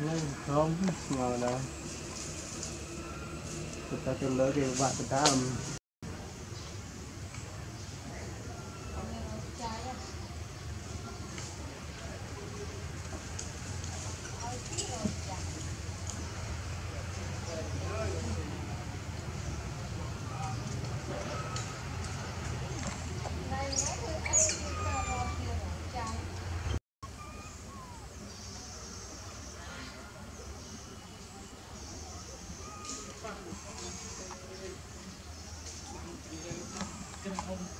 ហ្នឹងធំស្ងល់ណាស់តែទៅលើគេបាក់ទៅតាម home.